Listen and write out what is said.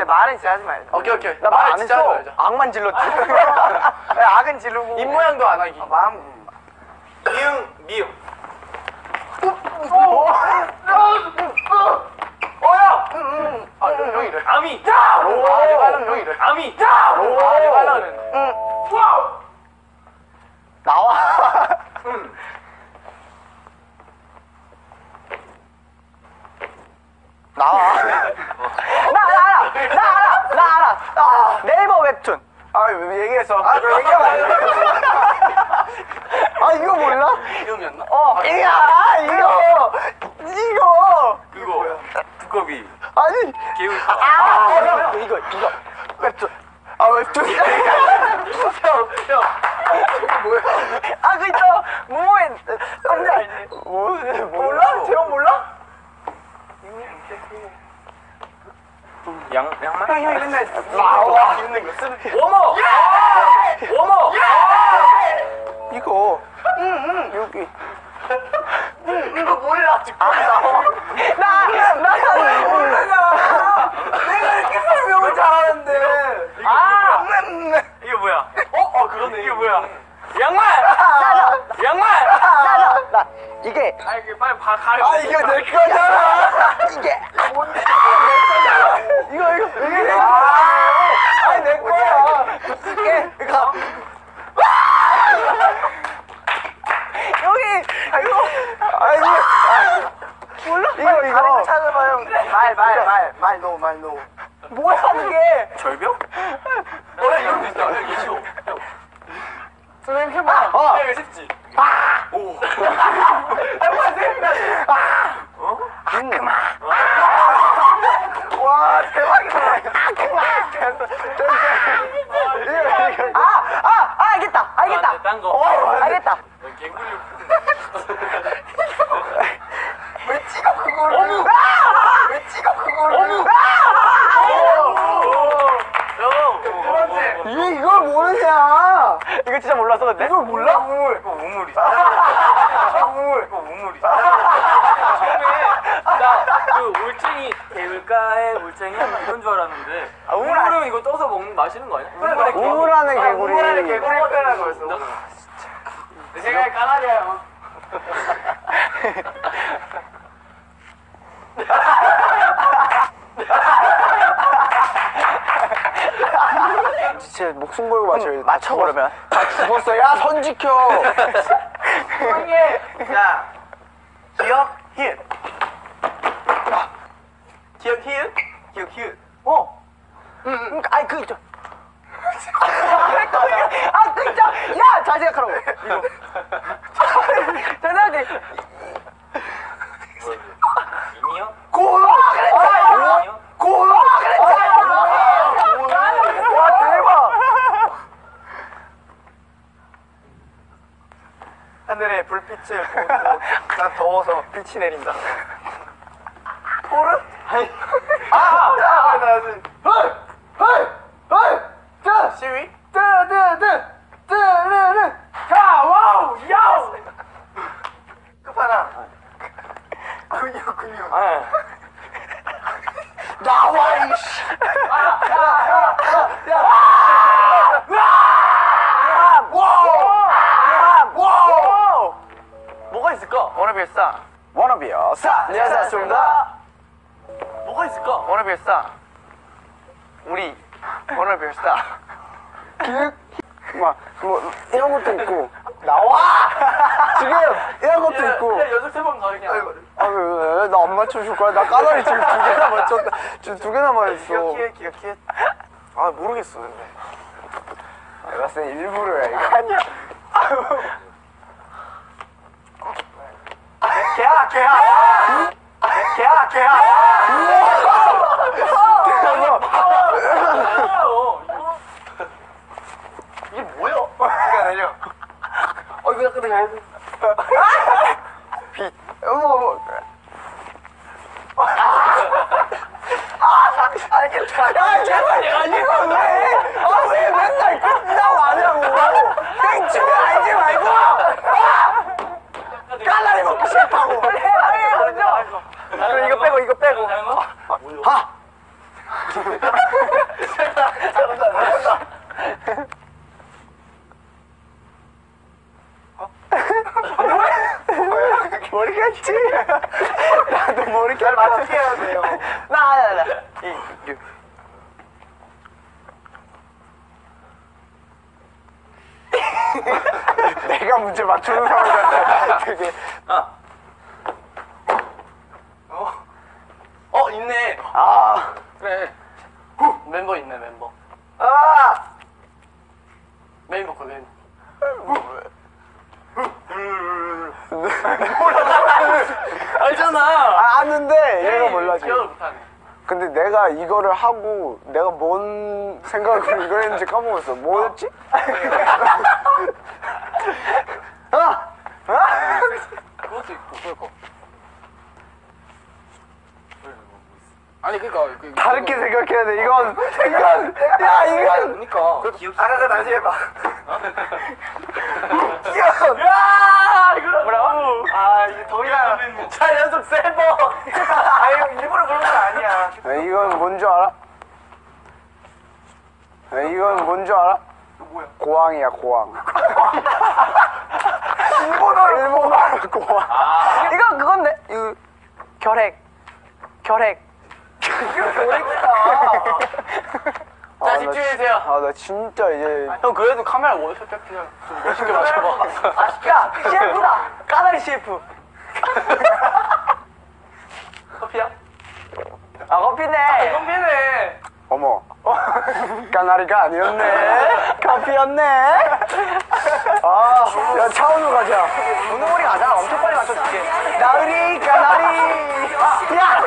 진짜 말은 진짜 하지 말자. 오케이 오케이. 나말안 진짜 하지. 말자. 악만 질렀지. 야, 악은 지르고. 입 모양도 안 하기. 마음. 미응 미응. 어야. 아 형, 형이래. 아미. 아 하지 말라면 형이래. 아미. 아 하지 말라 그랬는데. 나와. 나와. 나, 나 알아. 나 알 아. 아, 네이버 웹툰. 아, 왜 얘기했어? 아, 왜 얘기하면 안 돼? 아, 이거 몰라? 미응이었나? 어. 이야, 이거. 이거. 그거. 두꺼비. 아니. 개울. 아, 형, 이거, 이거. 웹툰. 아, 웹툰. 형 형. 뭐야? 아, 그 있어. 모모의 남자 알지? 뭐, 몰라? 제목 몰라? 양 양말. 형이 맨날 나와. 있는 거 쓰는. 워머. 워머. 이거. 여기. 이거 몰라. 나, 나, 나, 모르잖아. 내가 이렇게 설명을 잘하는데. 아. 음, 음. 이게 뭐야? 어? 어 그러네. 이게 뭐야? 양말. 양말. 나, 나, 나. 이게, 아 이게 빨리 봐 가. 아, 이거 내 거잖아. 이게. 뭔데? 이거, 이거. 이게 내 거야. 아니, 내 거야. 이게. 가. 여기. 아이고. 아니, 아, 몰라? 이거, 다른 거 이거. 찾아봐요. 말, 말, 노, 말, 노. 뭐야, 이게. 절벽? 어 이런 거 있어. 형 이거 쉬워. 형. 선생님 해봐. 어. 형 이거 쉽지. 오. 와, 대박이다. 아, 아, 아, 알겠다. 알겠다. 아, 딴 거. 어, 알겠다. 개구리. 왜 찍어, 그거를? 어묵. 왜 찍어, 그거를? 형. 이게 이걸 모르냐? 이거 진짜 몰랐어, 근데? 이걸 몰라? 우물. 이거 우물이. 우물. 이거 우물이. 처음에 나그 올챙이 개울가에 올챙이 이런 줄 알았는데 아, 우물 우물은 이거 떠서 먹는 마시는 거 아니야? 우물에 우물하는 아, 개구리. 우물하는 개구리 빼라는 거였어. 내 생각에 까나리야 형. 진짜 목숨 걸고 맞춰야 돼. 맞춰, 그러면. 다 죽었어. 야, 선 지켜. 자. 기억 히읗. 기억 히읗. 기억 히읗. 어. 응, 응. 아이, 그 있죠. 아, 그 있죠. 야, 잘 생각하라고. 이거. 잘 생각해. 이니요? 고! 이니요? 고! 와, 대박. 하늘에 불빛을 보고 난 더워서 빛이 내린다. 토르? 아! 아! 나 지금 헐! 헐! 헐! 자! 시위? 뜨! 뜨! 뜨! 뜨르르! 가! 와우! 야우! 끝판왕. 근육 근육. 아. 나와 이씨. 워너비일사. 워너비일사. 안녕하세요, 아스입니다. 뭐가 있을까? 워너비일사. 우리 워너비일사. 기획. 막, 뭐, 이런 것도 있고. 나와! 지금, 이런 것도 있고. 야 연습 세번 가능해. 아, 왜, 왜? 나안 맞춰줄 거야? 나 까다리 지금 두 개나 맞췄다. 지금 두 개나 맞았어. 기억 기억 기억. 아, 모르겠어, 근데. 내가 봤을 땐 일부러야, 이거. 아니야. 개야, 개야. 개야, 개야. 이게 뭐야? 비가 내려. 어 이거 약간 내가 빛. 어머, 어머. 알겠다. 야, 제발, 야, 이거 왜? 아, 왜 맨날 끝나고 하냐고. 땡충이 알지 말고. 까다리 먹기 싫다고. 빨리 해, 빨리 해, 먼저. 그럼 이거 빼고, 이거 빼고. 다른 거? 하! 모르겠지. 나도 모르겠다. 잘 맞추게 해야 돼요. 나, 나, 나. 이, 이. 내가 문제 맞추는 사람 같아. 되게. 아어 있네. 아, 그래. 멤버 있네 멤버. 아! 메인 보컬 메 알잖아. 아, 아는데 얘가 몰라지. 기억을 못하네. 근데 내가 이거를 하고 내가 뭔 생각으로 이걸 했는지 까먹었어. 뭐였지? 아! 아! 그것도 있고 그거. 아니 그니까 그, 다르게 생각해야 돼. 이건 이건 야 이건 그니까 알아서 다시 해봐. 야 이거 뭐라고? 아 이게 더이나 자 연속 세 번. 아 이거 일부러 그런 건 아니야. 이건 뭔 줄 알아? 아, 이건 뭔 줄 알아? 뭐야? 고항이야 고항. 일본어로 일본어로 고항. 이거 그건데 이거 결핵 결핵. 이거 결핵이다. 자 집중해주세요. 아나 진짜 이제 형 그래도 카메라 원샷 딱 그냥 좀 멋있게 맞춰봐. 야 셰프다 까나리 셰프. 커피야? 아 커피네. 커피네. 어머 까나리가 아니었네 커피였네 아야 차원으로 가자 분홍머리 가자 엄청 빨리 맞춰줄게 나으리 까나리 야야